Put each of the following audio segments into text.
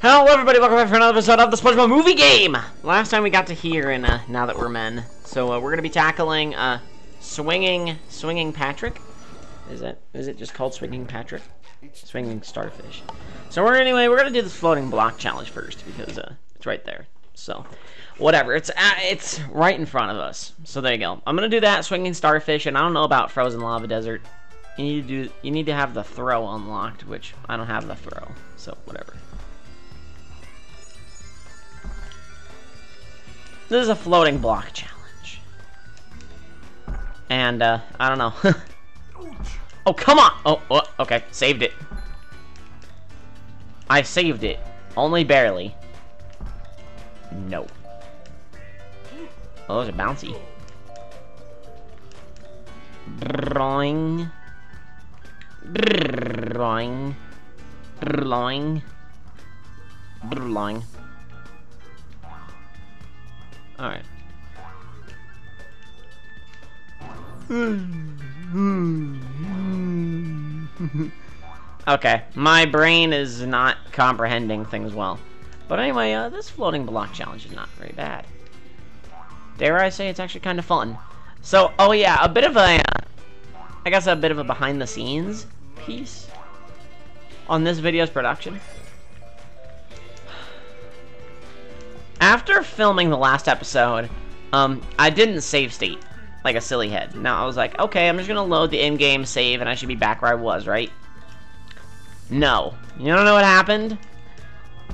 Hello everybody, welcome back for another episode of the SpongeBob movie game! Last time we got to here in uh, Now That We're Men. So uh, we're gonna be tackling, uh, Swinging, Swinging Patrick? Is it, is it just called Swinging Patrick? Swinging Starfish. So we're anyway, we're gonna do this floating block challenge first, because, uh, it's right there. So, whatever, it's, uh, it's right in front of us. So there you go. I'm gonna do that, Swinging Starfish, and I don't know about Frozen Lava Desert. You need to do, you need to have the throw unlocked, which I don't have the throw, so whatever. This is a floating block challenge. And, uh, I don't know. oh, come on! Oh, oh, okay, saved it. I saved it. Only barely. No. Oh, those are bouncy. Drawing. Drawing. Drawing. Drawing. Alright. okay, my brain is not comprehending things well. But anyway, uh, this floating block challenge is not very bad. Dare I say it's actually kind of fun. So, oh yeah, a bit of a, uh, I guess a bit of a behind the scenes piece on this video's production. After filming the last episode, um, I didn't save state like a silly head. Now I was like, okay, I'm just gonna load the in-game save and I should be back where I was, right? No. You don't know what happened?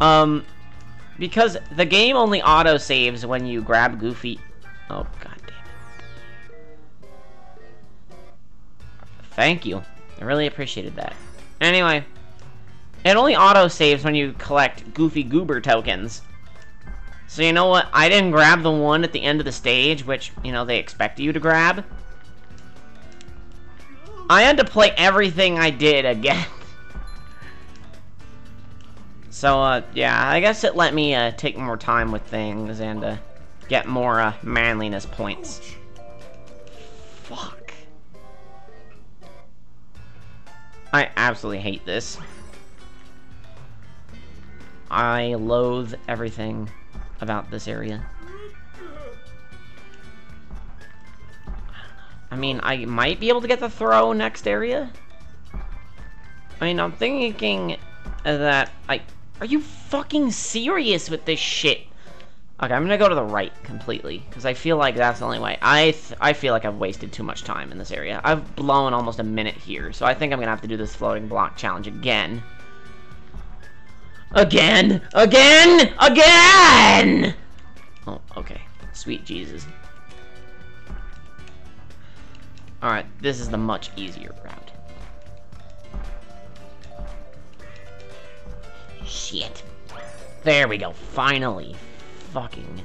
Um, because the game only auto-saves when you grab Goofy. Oh, god damn it. Thank you. I really appreciated that. Anyway, it only auto-saves when you collect Goofy Goober tokens. So you know what? I didn't grab the one at the end of the stage, which, you know, they expect you to grab. I had to play everything I did again. so, uh, yeah, I guess it let me, uh, take more time with things and, uh, get more, uh, manliness points. Fuck. I absolutely hate this. I loathe everything about this area. I mean, I might be able to get the throw next area. I mean, I'm thinking that I... Are you fucking serious with this shit? Okay, I'm gonna go to the right completely, because I feel like that's the only way. I I feel like I've wasted too much time in this area. I've blown almost a minute here, so I think I'm gonna have to do this floating block challenge again. Again! Again! Again! Oh, okay. Sweet Jesus. Alright, this is the much easier route. Shit. There we go. Finally. Fucking.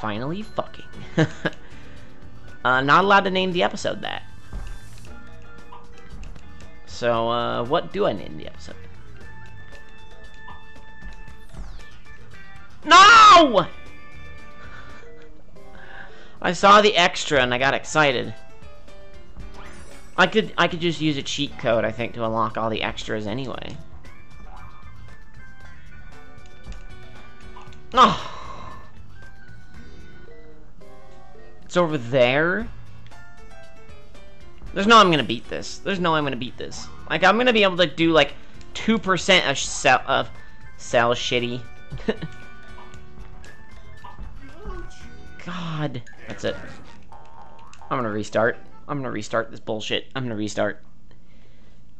Finally fucking. uh, not allowed to name the episode that. So, uh, what do I name the episode? No! I saw the extra and I got excited. I could I could just use a cheat code, I think, to unlock all the extras anyway. Oh. It's over there? There's no I'm gonna beat this. There's no I'm gonna beat this. Like, I'm gonna be able to do, like, 2% of of cell shitty. God. That's it. I'm gonna restart. I'm gonna restart this bullshit. I'm gonna restart.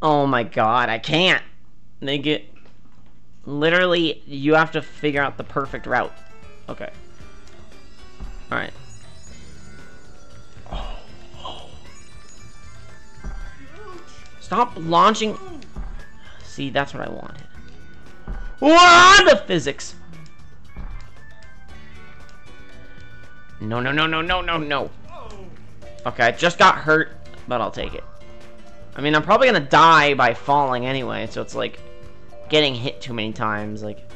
Oh my god, I can't. They get... Literally, you have to figure out the perfect route. Okay. Alright. Stop launching... See, that's what I wanted. What the physics? No, no, no, no, no, no, no. Okay, I just got hurt, but I'll take it. I mean, I'm probably gonna die by falling anyway, so it's like getting hit too many times, like,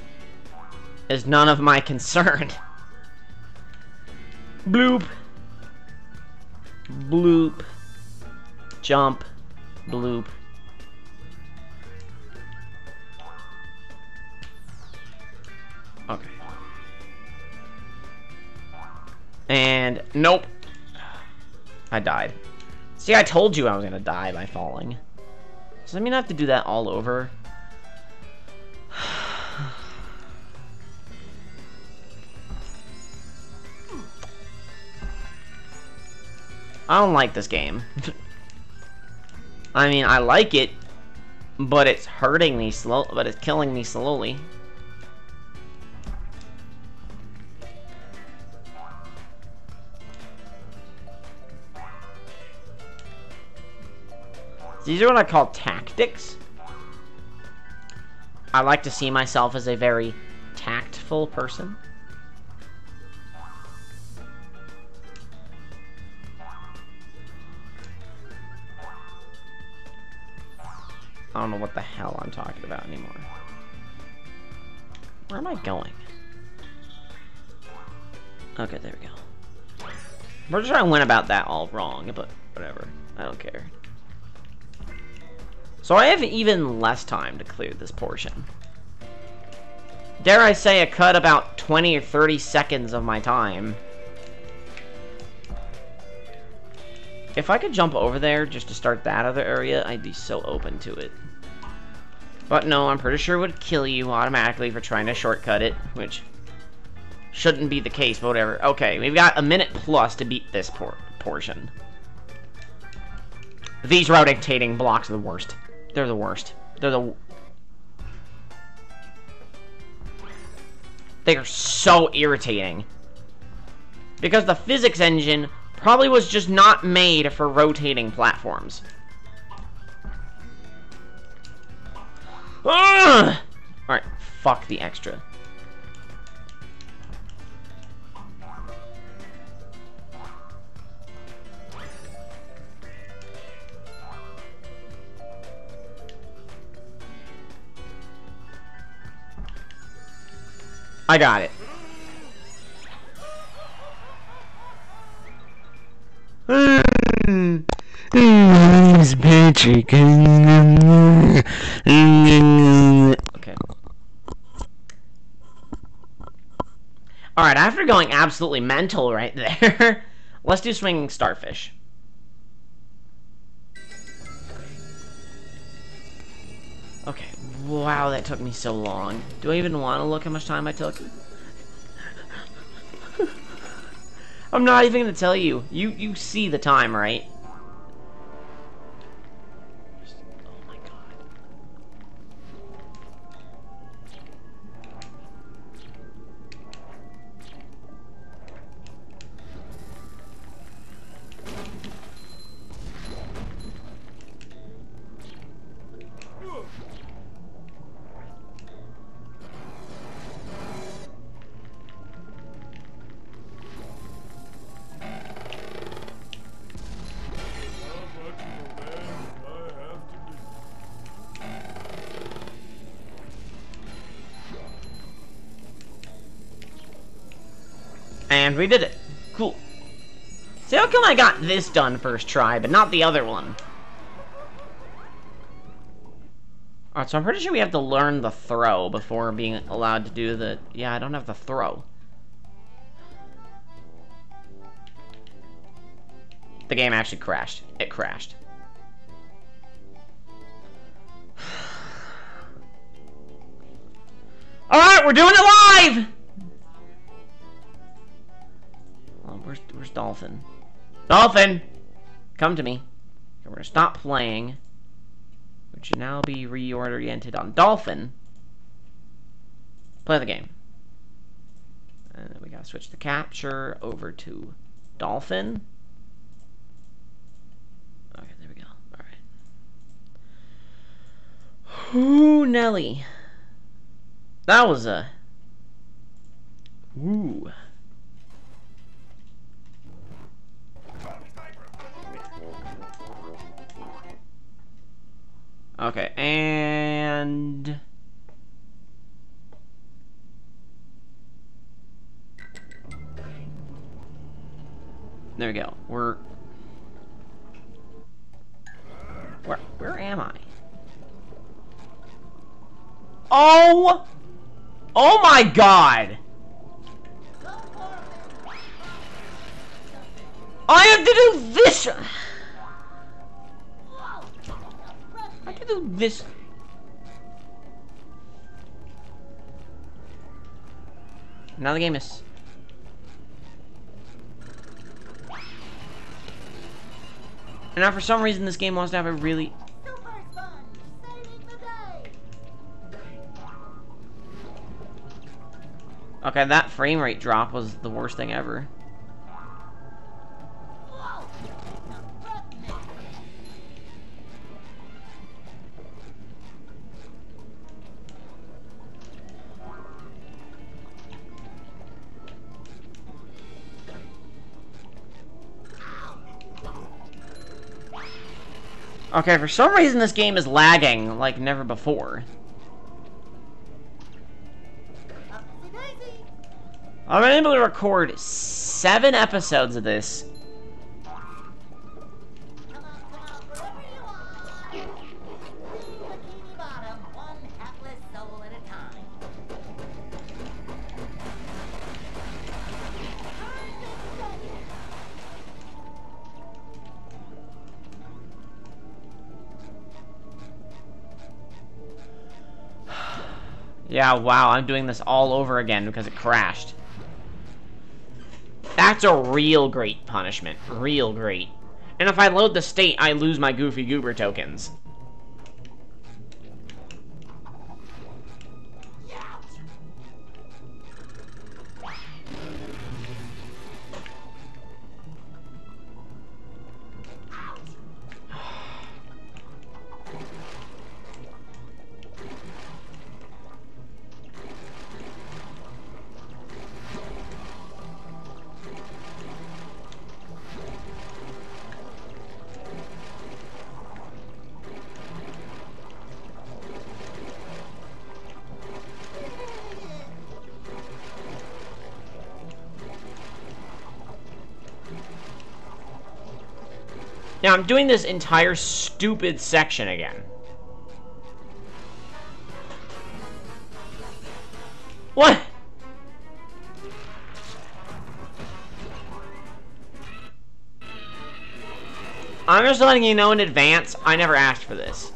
is none of my concern. Bloop. Bloop. Jump. Bloop. Okay. And nope. I died. See, I told you I was gonna die by falling. Does that mean I have to do that all over? I don't like this game. I mean, I like it, but it's hurting me slow, but it's killing me slowly. These are what I call tactics. I like to see myself as a very tactful person. I don't know what the hell I'm talking about anymore. Where am I going? Okay, there we go. Pretty sure I went about that all wrong, but whatever. I don't care. So I have even less time to clear this portion. Dare I say I cut about 20 or 30 seconds of my time. If I could jump over there just to start that other area, I'd be so open to it. But no, I'm pretty sure it would kill you automatically for trying to shortcut it, which shouldn't be the case, but whatever. Okay, we've got a minute plus to beat this por portion. These rotating blocks are the worst. They're the worst. They're the... They are so irritating. Because the physics engine probably was just not made for rotating platforms. Alright, fuck the extra. I got it. Okay. Alright, after going absolutely mental right there, let's do swinging starfish. Wow, that took me so long. Do I even want to look how much time I took? I'm not even going to tell you. You you see the time, right? And we did it. Cool. See, how come I got this done first try, but not the other one? Alright, so I'm pretty sure we have to learn the throw before being allowed to do the... Yeah, I don't have the throw. The game actually crashed. It crashed. Alright, we're doing it live! Dolphin? Dolphin! Come to me. we're gonna stop playing. Which should now be reoriented on Dolphin. Play the game. And then we gotta switch the capture over to Dolphin. Okay, there we go. Alright. Ooh, Nelly. That was a... Ooh. Okay, and... There we go. We're... Where, where am I? Oh! Oh my god! I have to do this! This. Now the game is... And now for some reason this game wants to have a really... Okay, that frame rate drop was the worst thing ever. Okay, for some reason this game is lagging like never before. I've been able to record seven episodes of this. Yeah, wow, I'm doing this all over again because it crashed. That's a real great punishment. Real great. And if I load the state, I lose my Goofy Goober tokens. Now, I'm doing this entire stupid section again. What? I'm just letting you know in advance, I never asked for this.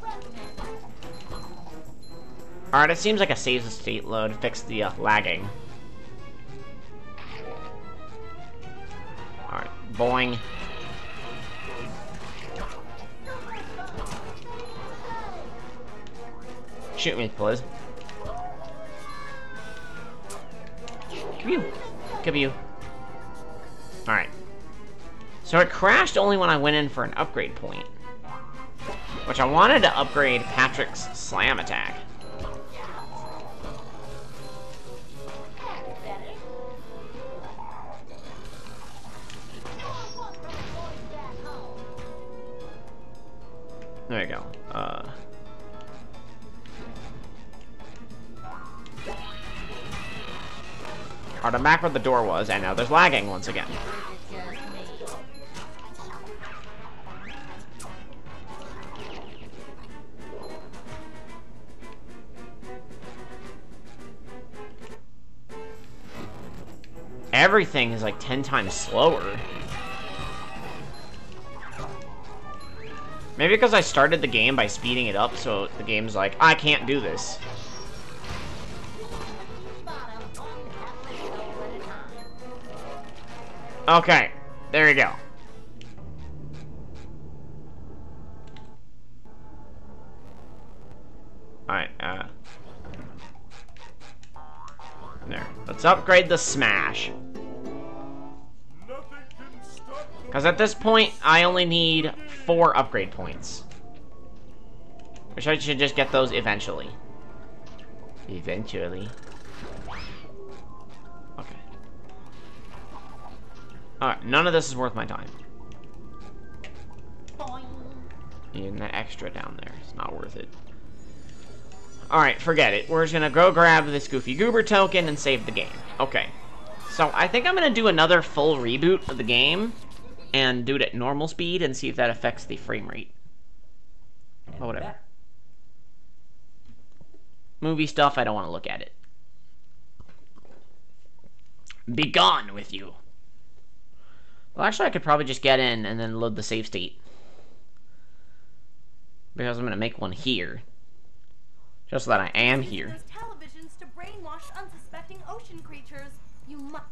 Alright, it seems like a save state load fixed the uh, lagging. Alright, boing. Shoot me, please. Come you. Come you. Alright. So it crashed only when I went in for an upgrade point. Which I wanted to upgrade Patrick's slam attack. There you go. Uh... Alright, I'm back where the door was, and now there's lagging once again. Everything is like 10 times slower. Maybe because I started the game by speeding it up, so the game's like, I can't do this. Okay, there you go. Alright, uh... There. Let's upgrade the Smash. Because at this point, I only need four upgrade points. Which I should just get those eventually. Eventually. Alright, none of this is worth my time. And that extra down there. It's not worth it. Alright, forget it. We're just gonna go grab this Goofy Goober token and save the game. Okay. So, I think I'm gonna do another full reboot of the game and do it at normal speed and see if that affects the frame rate. But whatever. Movie stuff, I don't want to look at it. Be gone with you. Well, actually, I could probably just get in and then load the save state. Because I'm going to make one here. Just so that I am here. Televisions to brainwash unsuspecting ocean creatures. You must.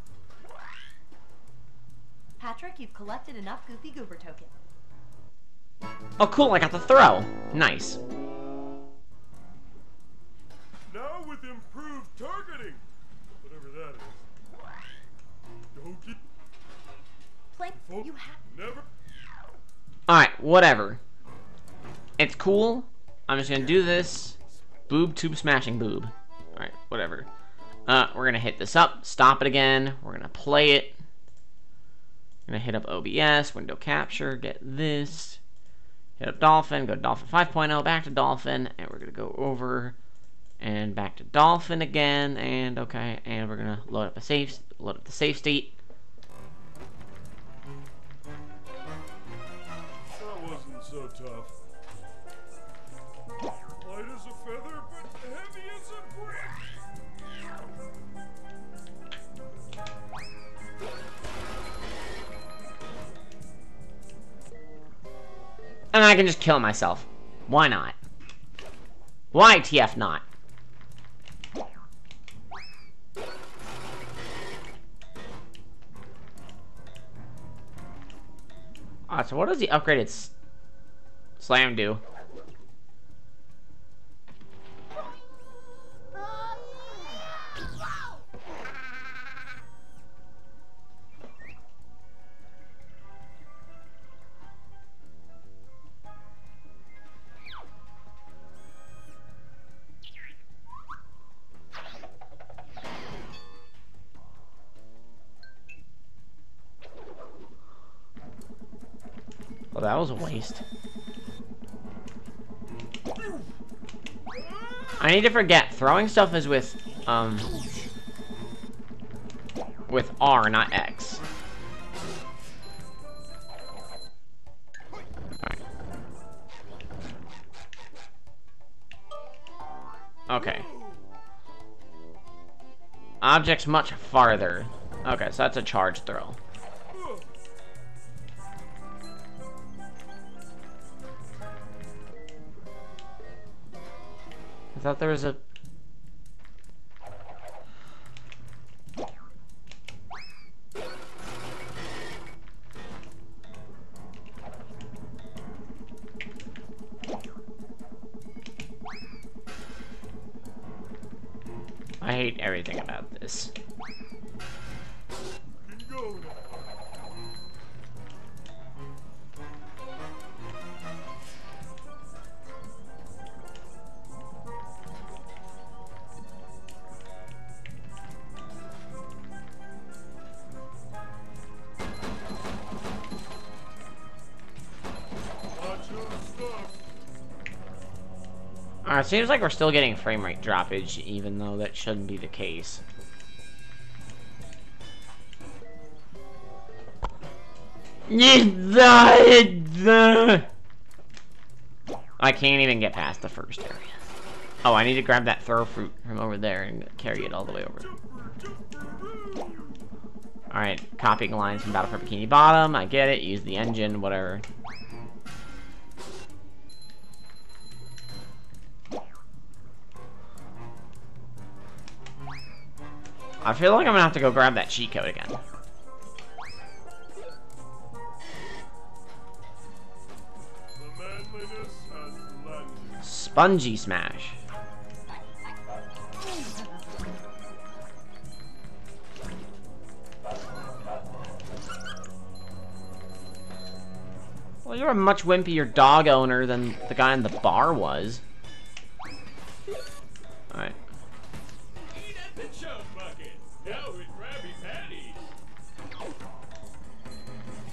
Patrick, you've collected enough Goofy Goober tokens. Oh, cool, I got the throw. Nice. Now with improved targeting, whatever that is. Don't get Plank, you have. never. Alright, whatever. It's cool. I'm just gonna do this. Boob tube smashing boob. Alright, whatever. Uh, we're gonna hit this up, stop it again. We're gonna play it. gonna hit up OBS, window capture, get this. Hit up Dolphin, go to Dolphin 5.0, back to Dolphin, and we're gonna go over and back to Dolphin again, and okay, and we're gonna load up a safe, load up the safe state. So tough. Light as a feather, but heavy as a brick. And I can just kill myself. Why not? Why TF not? Ah, so what does the upgraded slam do? Well, that was a waste. I need to forget. Throwing stuff is with, um... With R, not X. Okay. Objects much farther. Okay, so that's a charge throw. Thought there was a... Uh, Alright, seems like we're still getting frame rate droppage, even though that shouldn't be the case. I can't even get past the first area. Oh, I need to grab that throw fruit from over there and carry it all the way over. Alright, copying lines from Battle for Bikini Bottom. I get it. Use the engine, whatever. I feel like I'm gonna have to go grab that cheat code again. Spongy Smash. Well, you're a much wimpier dog owner than the guy in the bar was.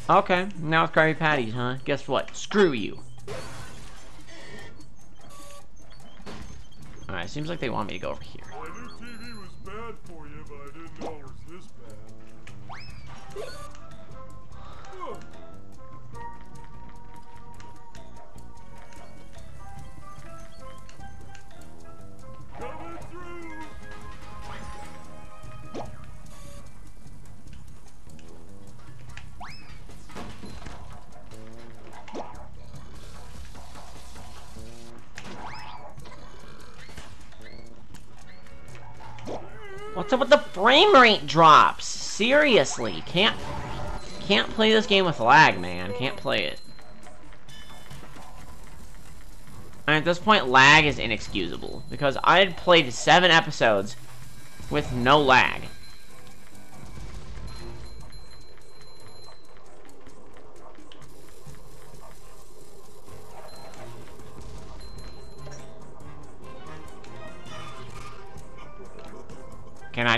Okay, now it's Krabby Patties, huh? Guess what? Screw you. Alright, seems like they want me to go over here. Frame rate drops? Seriously, can't can't play this game with lag, man. Can't play it. And at this point, lag is inexcusable because I had played seven episodes with no lag.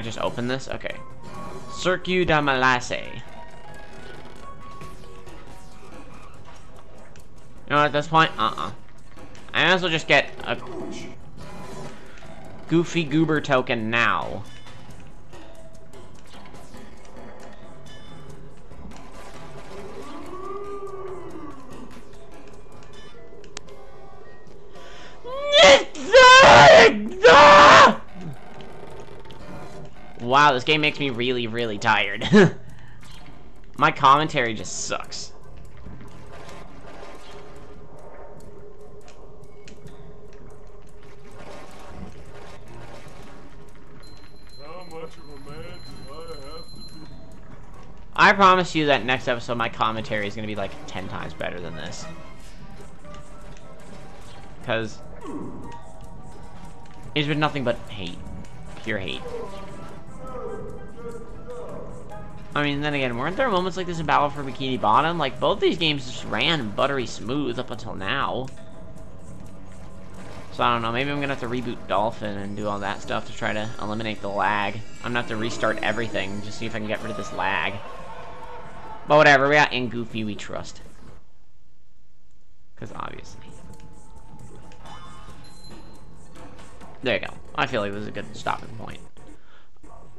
Just open this? Okay. Circuit de Malasse. You know, at this point, uh-uh. I might as well just get a Goofy Goober token now. Wow, this game makes me really, really tired. My commentary just sucks. I promise you that next episode my commentary is going to be like 10 times better than this. Because it's been nothing but hate. Pure hate. I mean, then again, weren't there moments like this in Battle for Bikini Bottom? Like, both these games just ran buttery smooth up until now. So I don't know, maybe I'm gonna have to reboot Dolphin and do all that stuff to try to eliminate the lag. I'm gonna have to restart everything, just see if I can get rid of this lag. But whatever, we got in Goofy we trust. Because obviously. There you go. I feel like this is a good stopping point.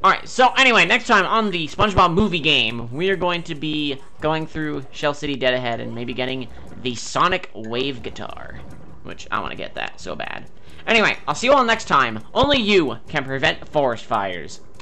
Alright, so anyway, next time on the SpongeBob movie game, we are going to be going through Shell City Dead Ahead and maybe getting the Sonic Wave Guitar. Which, I want to get that so bad. Anyway, I'll see you all next time. Only you can prevent forest fires.